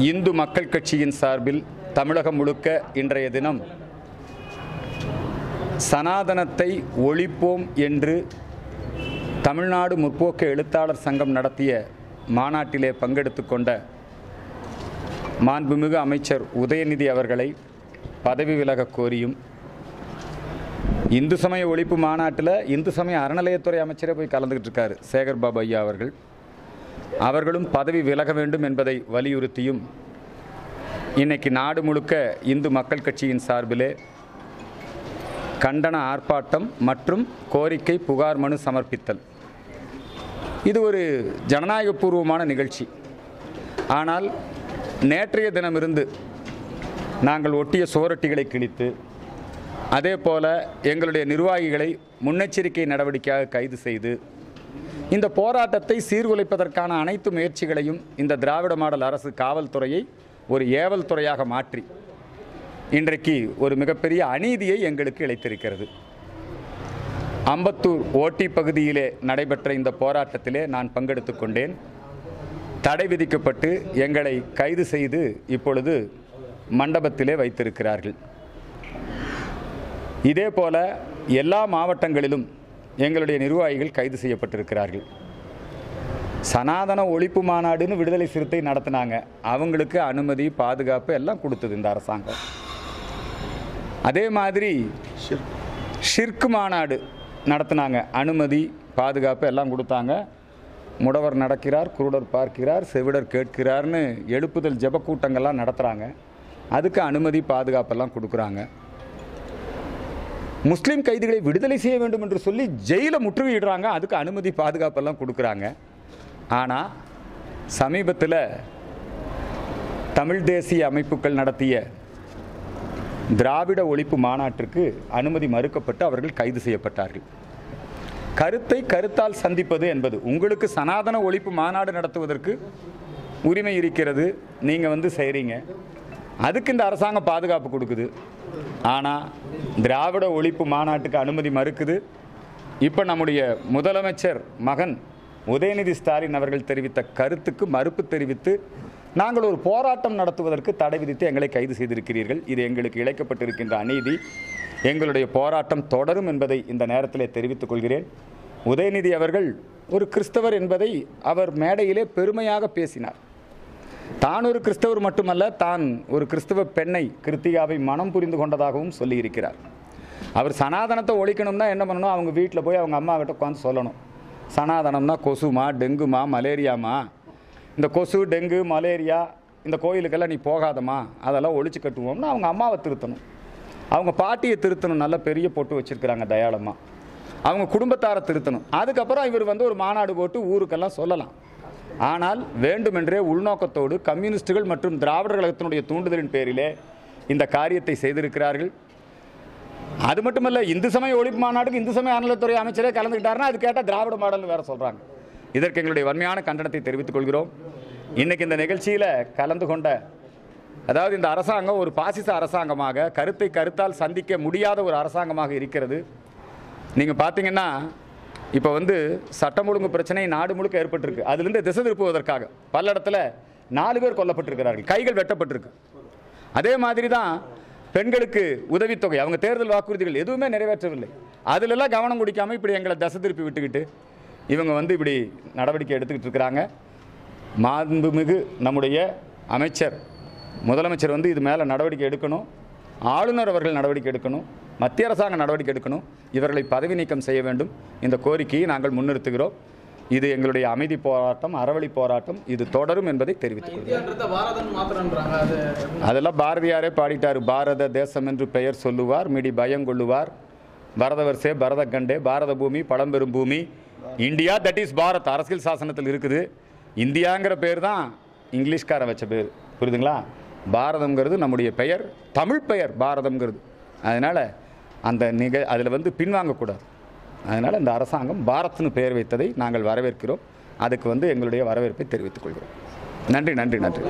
இந்து மக்கள் கட்சியின் சார்பில் தமிழகம் முழுக்க இன்றைய தினம் சனாதனத்தை ஒழிப்போம் என்று தமிழ்நாடு முற்போக்கு எழுத்தாளர் சங்கம் நடத்திய மாநாட்டிலே பங்கெடுத்து கொண்ட மாண்புமிகு அமைச்சர் உதயநிதி அவர்களை பதவி விலகக் கோரியும் இந்து சமய ஒழிப்பு மாநாட்டில் இந்து சமய அறநிலையத்துறை அமைச்சரே போய் கலந்துக்கிட்டு இருக்காரு சேகர் பாபு ஐயா அவர்கள். அவர்களும் பதவி விலக வேண்டும் என்பதை வலியுறுத்தியும் இன்னைக்கு நாடு முழுக்க இந்து மக்கள் கட்சியின் சார்பிலே கண்டன ஆர்ப்பாட்டம் மற்றும் கோரிக்கை புகார் மனு சமர்ப்பித்தல். இது ஒரு ஜனநாயகபூர்வமான நிகழ்ச்சி. ஆனால் நேற்றைய தினமிருந்து நாங்கள் ஒட்டிய சுவரொட்டிகளை கிழித்து அதே போல எங்களுடைய நிர்வாகிகளை முன்னெச்சரிக்கை நடவடிக்கையாக கைது செய்து இந்த போராட்டத்தை சீர்குலைப்பதற்கான அனைத்து முயற்சிகளையும் இந்த திராவிட மாடல் அரசு காவல்துறையை ஒரு ஏவல் துறையாக மாற்றி இன்றைக்கு ஒரு மிகப்பெரிய அநீதியை எங்களுக்கு இழைத்திருக்கிறது. அம்பத்தூர் ஓட்டி பகுதியிலே நடைபெற்ற இந்த போராட்டத்திலே நான் பங்கெடுத்து கொண்டேன். தடை விதிக்கப்பட்டு எங்களை கைது செய்து இப்பொழுது மண்டபத்திலே வைத்திருக்கிறார்கள். இதே போல எல்லா மாவட்டங்களிலும் எங்களுடைய நிர்வாகிகள் கைது செய்யப்பட்டிருக்கிறார்கள். சனாதன ஒழிப்பு மாநாடுன்னு விடுதலை சிறுத்தை நடத்தினாங்க. அவங்களுக்கு அனுமதி பாதுகாப்பு எல்லாம் கொடுத்தது இந்த அரசாங்கம். அதே மாதிரி ஷிர்க் மாநாடு நடத்தினாங்க. அனுமதி பாதுகாப்பு எல்லாம் கொடுத்தாங்க. முடவர் நடக்கிறார் குருடர் பார்க்கிறார் செவிடர் கேட்கிறார்னு எழுப்புதல் ஜபக்கூட்டங்கள்லாம் நடத்துகிறாங்க அதுக்கு அனுமதி பாதுகாப்பெல்லாம் கொடுக்குறாங்க. முஸ்லீம் கைதிகளை விடுதலை செய்ய வேண்டும் என்று சொல்லி ஜெயிலை முற்றுகையிடுறாங்க. அதுக்கு அனுமதி பாதுகாப்பெல்லாம் கொடுக்குறாங்க. ஆனால் சமீபத்தில் தமிழ் தேசிய அமைப்புகள் நடத்திய திராவிட ஒழிப்பு மாநாட்டிற்கு அனுமதி மறுக்கப்பட்டு அவர்கள் கைது செய்யப்பட்டார்கள். கருத்தை கருத்தால் சந்திப்பது என்பது உங்களுக்கு சனாதன ஒழிப்பு மாநாடு நடத்துவதற்கு உரிமை இருக்கிறது. நீங்கள் வந்து செய்கிறீங்க அதுக்கு இந்த அரசாங்கம் பாதுகாப்பு கொடுக்குது. ஆனால் திராவிட ஒழிப்பு மாநாட்டுக்கு அனுமதி மறுக்குது. இப்போ நம்முடைய முதலமைச்சர் மகன் உதயநிதி ஸ்டாலின் அவர்கள் தெரிவித்த கருத்துக்கு மறுப்பு தெரிவித்து நாங்கள் ஒரு போராட்டம் நடத்துவதற்கு தடை விதித்து எங்களை கைது செய்திருக்கிறீர்கள். இது எங்களுக்கு இழைக்கப்பட்டிருக்கின்ற அநீதி. எங்களுடைய போராட்டம் தொடரும் என்பதை இந்த நேரத்திலே தெரிவித்துக் கொள்கிறேன். உதயநிதி அவர்கள் ஒரு கிறிஸ்தவர் என்பதை அவர் மேடையிலே பெருமையாக பேசினார். தான் ஒரு கிறிஸ்தவர் மட்டுமல்ல தான் ஒரு கிறிஸ்தவ பெண்ணை கிருத்திகாவை மனம் புரிந்து கொண்டதாகவும் சொல்லியிருக்கிறார். அவர் சனாதனத்தை ஒழிக்கணும்னா என்ன பண்ணணும்? அவங்க வீட்டில் போய் அவங்க அம்மா கிட்ட உட்காந்து சொல்லணும். சனாதனம்னா கொசுமா டெங்குமா மலேரியாமா? இந்த கொசு டெங்கு மலேரியா இந்த கோயிலுக்கெல்லாம் நீ போகாதம்மா. அதெல்லாம் ஒழிச்சு கட்டுவோம்னா அவங்க அம்மாவை திருத்தணும். அவங்க பாட்டியை திருத்தணும். நல்ல பெரிய பொட்டு வச்சிருக்கிறாங்க தயாளமாக அவங்க குடும்பத்தாரை திருத்தணும். அதுக்கப்புறம் இவர் வந்து ஒரு மாநாடு போட்டு ஊருக்கெல்லாம் சொல்லலாம். ஆனால் வேண்டுமென்றே உள்நோக்கத்தோடு கம்யூனிஸ்டுகள் மற்றும் திராவிடர் கழகத்தினுடைய தூண்டுதலின் பேரிலே இந்த காரியத்தை செய்திருக்கிறார்கள். அது மட்டுமல்ல இந்து சமய ஒழிப்பு மாநாட்டுக்கு இந்து சமய அறநிலைத்துறை அமைச்சரே கலந்துக்கிட்டாருன்னா அது கேட்டால் திராவிட மாடல்னு வேற சொல்கிறாங்க இதற்கு எங்களுடைய வன்மையான கண்டனத்தை தெரிவித்துக் கொள்கிறோம். இன்னைக்கு இந்த நிகழ்ச்சியில் கலந்து கொண்ட அதாவது இந்த அரசாங்கம் ஒரு பாசிச அரசாங்கமாக கருத்தை கருத்தால் சந்திக்க முடியாத ஒரு அரசாங்கமாக இருக்கிறது. நீங்கள் பார்த்தீங்கன்னா இப்போ வந்து சட்டம் ஒழுங்கு பிரச்சனை நாடு முழுக்க ஏற்பட்டிருக்கு. அதுலேருந்து திசை திருப்புவதற்காக பல இடத்துல நாலு பேர் கொல்லப்பட்டிருக்கிறார்கள். கைகள் வெட்டப்பட்டிருக்கு. அதே மாதிரி தான் பெண்களுக்கு உதவித்தொகை அவங்க தேர்தல் வாக்குறுதிகள் எதுவுமே நிறைவேற்றவில்லை. அதிலெல்லாம் கவனம் குடிக்காமல் இப்படி எங்களை திசை திருப்பி விட்டுக்கிட்டு இவங்க வந்து இப்படி நடவடிக்கை எடுத்துக்கிட்டு இருக்கிறாங்க. மாண்புமிகு நம்முடைய அமைச்சர் முதலமைச்சர் வந்து இது மேலே நடவடிக்கை எடுக்கணும். ஆளுநர் அவர்கள் நடவடிக்கை எடுக்கணும். மத்திய அரசாங்கம் நடவடிக்கை எடுக்கணும். இவர்களை பதவி நீக்கம் செய்ய வேண்டும். இந்த கோரிக்கையை நாங்கள் முன்னிறுத்துகிறோம். இது எங்களுடைய அமைதி போராட்டம் அறவழி போராட்டம். இது தொடரும் என்பதை தெரிவித்துக் அதெல்லாம் பாரதியாரே பாடிட்டார். பாரத தேசம் என்று பெயர் சொல்லுவார். மிடி பயங்கொள்ளுவார் பரதவர்சே பரத கண்டே பாரத பூமி பழம்பெரும் பூமி. India that is Bharat. அரசியல் சாசனத்தில் இருக்குது. இந்தியாங்கிற பேர் தான் இங்கிலீஷ்காரன் வச்ச பேர். புரியுதுங்களா? பாரதம்ங்கிறது நம்முடைய பெயர். தமிழ் பெயர் பாரதம்ங்கிறது. அதனால் அந்த நிக அதில் வந்து பின்வாங்கக்கூடாது அதனால் இந்த அரசாங்கம் பாரத்னு பெயர் வைத்ததை நாங்கள் வரவேற்கிறோம் அதுக்கு வந்து எங்களுடைய வரவேற்பை தெரிவித்துக் கொள்கிறோம் நன்றி நன்றி நன்றி